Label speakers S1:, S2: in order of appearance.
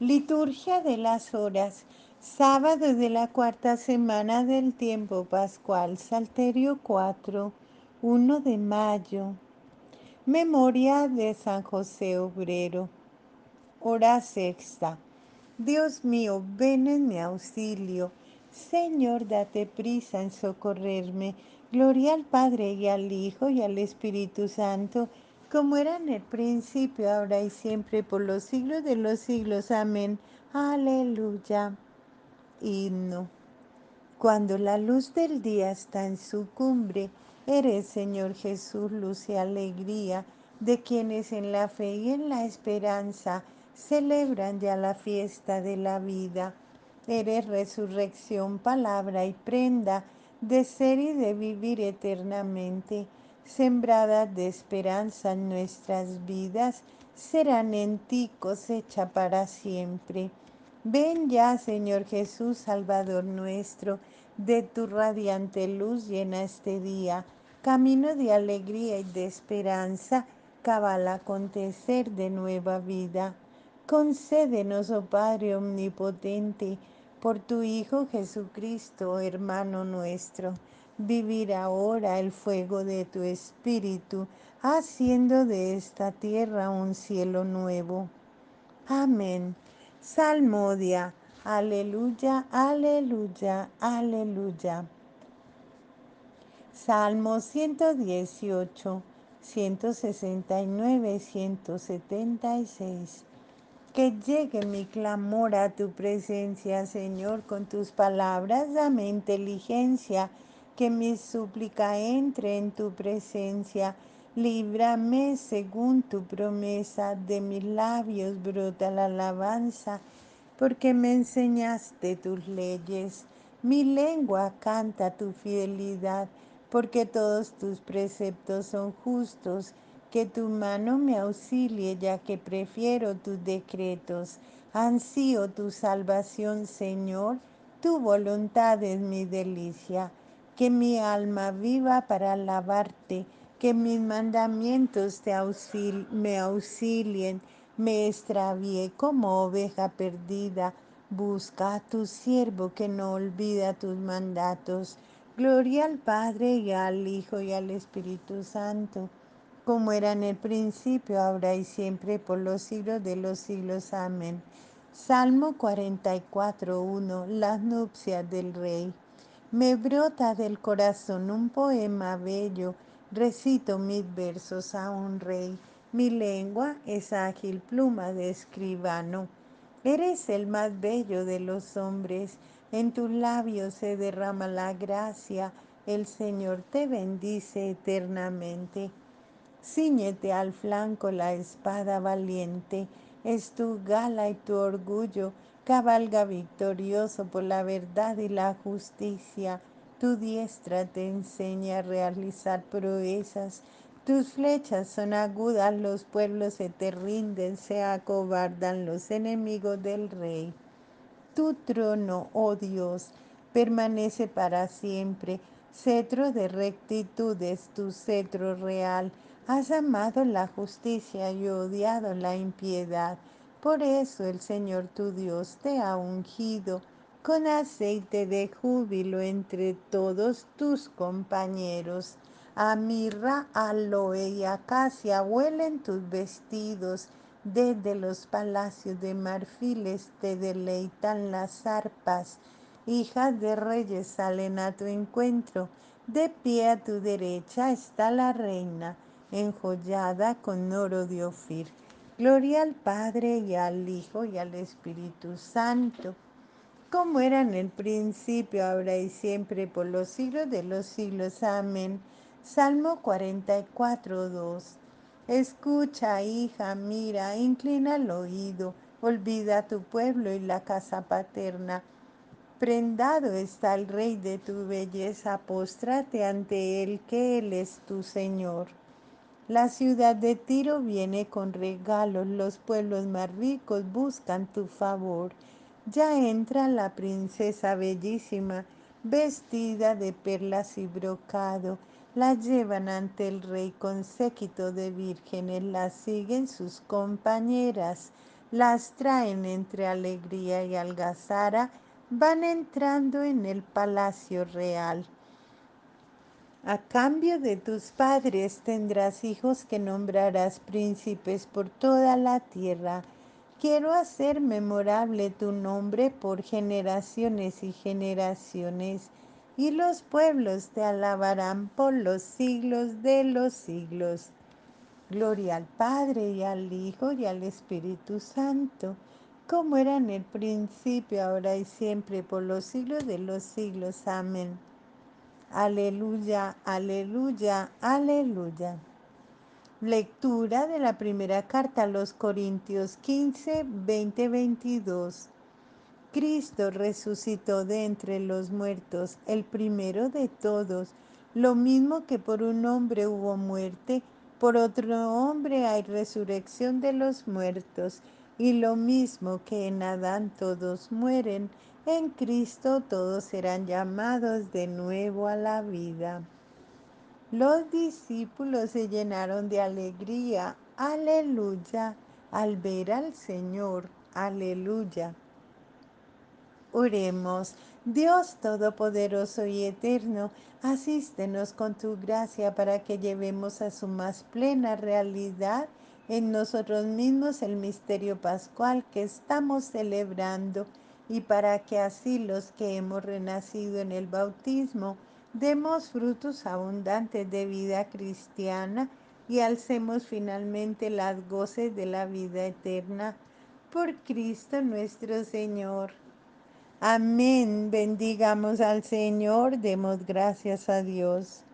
S1: Liturgia de las horas. Sábado de la cuarta semana del tiempo pascual. Salterio 4. 1 de mayo. Memoria de San José Obrero. Hora sexta. Dios mío, ven en mi auxilio. Señor, date prisa en socorrerme. Gloria al Padre y al Hijo y al Espíritu Santo como era en el principio, ahora y siempre, por los siglos de los siglos. Amén. Aleluya. Himno. Cuando la luz del día está en su cumbre, eres, Señor Jesús, luz y alegría de quienes en la fe y en la esperanza celebran ya la fiesta de la vida. Eres resurrección, palabra y prenda de ser y de vivir eternamente sembradas de esperanza en nuestras vidas, serán en ti cosecha para siempre. Ven ya, Señor Jesús, Salvador nuestro, de tu radiante luz llena este día, camino de alegría y de esperanza, cabal acontecer de nueva vida. Concédenos, oh Padre Omnipotente, por tu Hijo Jesucristo, hermano nuestro vivir ahora el fuego de tu espíritu, haciendo de esta tierra un cielo nuevo. Amén. Salmodia. Aleluya, aleluya, aleluya. Salmo 118, 169, 176. Que llegue mi clamor a tu presencia, Señor, con tus palabras, dame inteligencia que mi súplica entre en tu presencia. Líbrame según tu promesa, de mis labios brota la alabanza, porque me enseñaste tus leyes. Mi lengua canta tu fidelidad, porque todos tus preceptos son justos. Que tu mano me auxilie, ya que prefiero tus decretos. Ansío tu salvación, Señor, tu voluntad es mi delicia que mi alma viva para alabarte, que mis mandamientos te me auxilien, me extravié como oveja perdida. Busca a tu siervo que no olvida tus mandatos. Gloria al Padre y al Hijo y al Espíritu Santo, como era en el principio, ahora y siempre, por los siglos de los siglos. Amén. Salmo 44.1 Las nupcias del Rey. Me brota del corazón un poema bello, recito mis versos a un rey. Mi lengua es ágil pluma de escribano. Eres el más bello de los hombres, en tus labios se derrama la gracia, el Señor te bendice eternamente. Cíñete al flanco la espada valiente, es tu gala y tu orgullo, cabalga victorioso por la verdad y la justicia. Tu diestra te enseña a realizar proezas. Tus flechas son agudas, los pueblos se te rinden, se acobardan los enemigos del rey. Tu trono, oh Dios, permanece para siempre. Cetro de rectitud es tu cetro real. Has amado la justicia y odiado la impiedad. Por eso el Señor tu Dios te ha ungido con aceite de júbilo entre todos tus compañeros. A mirra, aloe y acacia huelen tus vestidos. Desde los palacios de marfiles te deleitan las arpas. Hijas de reyes salen a tu encuentro. De pie a tu derecha está la reina, enjollada con oro de Ofir. Gloria al Padre y al Hijo y al Espíritu Santo, como era en el principio, ahora y siempre, por los siglos de los siglos. Amén. Salmo 44, 2. Escucha, hija, mira, inclina el oído, olvida tu pueblo y la casa paterna. Prendado está el Rey de tu belleza, póstrate ante él, que él es tu Señor. La ciudad de Tiro viene con regalos, los pueblos más ricos buscan tu favor. Ya entra la princesa bellísima, vestida de perlas y brocado. La llevan ante el rey con séquito de vírgenes, la siguen sus compañeras. las traen entre alegría y algazara, van entrando en el palacio real. A cambio de tus padres tendrás hijos que nombrarás príncipes por toda la tierra. Quiero hacer memorable tu nombre por generaciones y generaciones, y los pueblos te alabarán por los siglos de los siglos. Gloria al Padre y al Hijo y al Espíritu Santo, como era en el principio, ahora y siempre, por los siglos de los siglos. Amén. Aleluya, aleluya, aleluya. Lectura de la primera carta a los Corintios 15, 20, 22. Cristo resucitó de entre los muertos, el primero de todos, lo mismo que por un hombre hubo muerte, por otro hombre hay resurrección de los muertos, y lo mismo que en Adán todos mueren, en Cristo todos serán llamados de nuevo a la vida. Los discípulos se llenaron de alegría, aleluya, al ver al Señor, aleluya. Oremos, Dios Todopoderoso y Eterno, asístenos con tu gracia para que llevemos a su más plena realidad en nosotros mismos el misterio pascual que estamos celebrando y para que así los que hemos renacido en el bautismo demos frutos abundantes de vida cristiana y alcemos finalmente las goces de la vida eterna por Cristo nuestro Señor. Amén. Bendigamos al Señor, demos gracias a Dios.